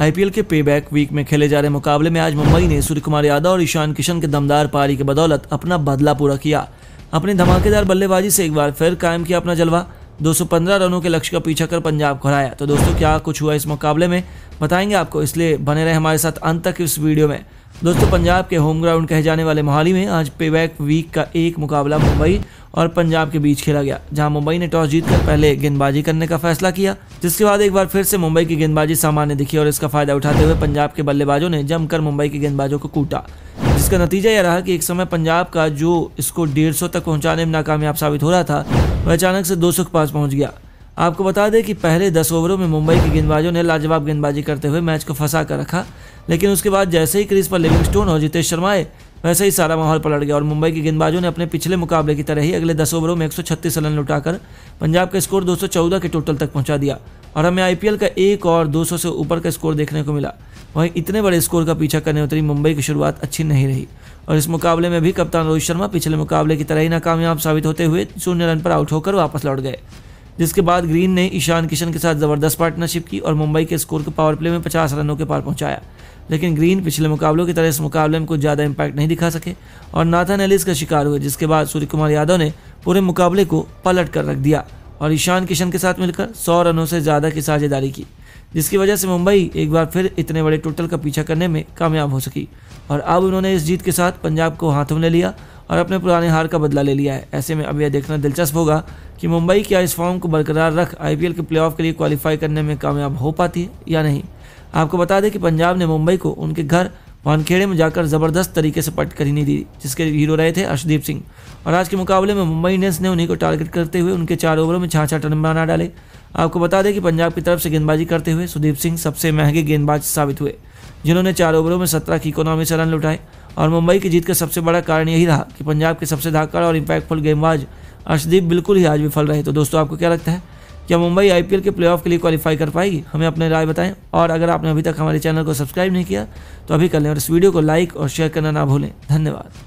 IPL के पे back week में खेले जा रहे मुकाबले में आज मुंबई ने सूर्य कुमार यादव और ईशान किशन के दमदार पारी के बदौलत अपना बदला पूरा किया। अपनी धमाकेदार बल्लेबाजी से एक बार फिर कायम किया अपना जलवा। 215 रनों के लक्ष्य का पीछा कर पंजाब को हराया। तो दोस्तों, क्या कुछ हुआ इस मुकाबले में? बताएँगे आपको, इसलिए बने रहे हमारे साथ अंत तक इस वीडियो में। दोस्तों, पंजाब के होम ग्राउंड कहे जाने वाले मोहाली में आज पेबैक वीक का एक मुकाबला मुंबई और पंजाब के बीच खेला गया, जहाँ मुंबई ने टॉस जीतकर पहले गेंदबाजी करने का फैसला किया। जिसके बाद एक बार फिर से मुंबई की गेंदबाजी सामान्य दिखी और इसका फ़ायदा उठाते हुए पंजाब के बल्लेबाजों ने जमकर मुंबई के गेंदबाजों को कूटा। जिसका नतीजा यह रहा कि एक समय पंजाब का जो इसको डेढ़ तक पहुँचाने में नाकामयाब साबित हो रहा था, वह अचानक से दो सौ के पास पहुँच गया। आपको बता दें कि पहले दस ओवरों में मुंबई के गेंदबाजों ने लाजवाब गेंदबाजी करते हुए मैच को फंसा कर रखा, लेकिन उसके बाद जैसे ही क्रीज पर लिविंगस्टोन और जितेश शर्मा आए वैसे ही सारा माहौल पलट गया और मुंबई के गेंदबाजों ने अपने पिछले मुकाबले की तरह ही अगले दस ओवरों में एक सौ छत्तीस रन लुटाकर पंजाब का स्कोर 214 के टोटल तक पहुँचा दिया और हमें आईपीएल का एक और 200 से ऊपर का स्कोर देखने को मिला। वहीं इतने बड़े स्कोर का पीछा करने उतरी मुंबई की शुरुआत अच्छी नहीं रही और इस मुकाबले में भी कप्तान रोहित शर्मा पिछले मुकाबले की तरह ही नाकामयाब साबित होते हुए शून्य रन पर आउट होकर वापस लौट गए। जिसके बाद ग्रीन ने ईशान किशन के साथ ज़बरदस्त पार्टनरशिप की और मुंबई के स्कोर को पावर प्ले में 50 रनों के पार पहुँचाया। लेकिन ग्रीन पिछले मुकाबलों की तरह इस मुकाबले में कुछ ज़्यादा इम्पैक्ट नहीं दिखा सके और नाथन एलिस का शिकार हुए, जिसके बाद सूर्य कुमार यादव ने पूरे मुकाबले को पलट कर रख दिया। और ईशान किशन के साथ मिलकर सौ रनों से ज़्यादा की साझेदारी की, जिसकी वजह से मुंबई एक बार फिर इतने बड़े टोटल का पीछा करने में कामयाब हो सकी। और अब उन्होंने इस जीत के साथ पंजाब को हाथों में ले लिया और अपने पुराने हार का बदला ले लिया है। ऐसे में अब यह देखना दिलचस्प होगा कि मुंबई क्या इस फॉर्म को बरकरार रख आईपीएल के प्लेऑफ के लिए क्वालिफाई करने में कामयाब हो पाती है या नहीं। आपको बता दें कि पंजाब ने मुंबई को उनके घर वानखेड़े में जाकर ज़बरदस्त तरीके से पट कर नहीं दी, जिसके हीरो रहे थे अर्शदीप सिंह। और आज के मुकाबले में मुंबई इंडियंस ने उन्हीं को टारगेट करते हुए उनके चार ओवरों में छः छाछा रन बना डाले। आपको बता दें कि पंजाब की तरफ़ से गेंदबाजी करते हुए सुदीप सिंह सबसे महँगे गेंदबाज साबित हुए, जिन्होंने चार ओवरों में सत्रह की इकोनॉमी से रन लुटाए। और मुंबई की जीत का सबसे बड़ा कारण यही रहा कि पंजाब के सबसे धाकड़ और इम्पैक्टफुल गेंदबाज अर्शदीप बिल्कुल ही आज विफल रहे। तो दोस्तों, आपको क्या लगता है? क्या मुंबई आईपीएल के प्लेऑफ के लिए क्वालिफाई कर पाएगी हमें अपने राय बताएँ। और अगर आपने अभी तक हमारे चैनल को सब्सक्राइब नहीं किया तो अभी कर लें और इस वीडियो को लाइक और शेयर करना ना भूलें। धन्यवाद।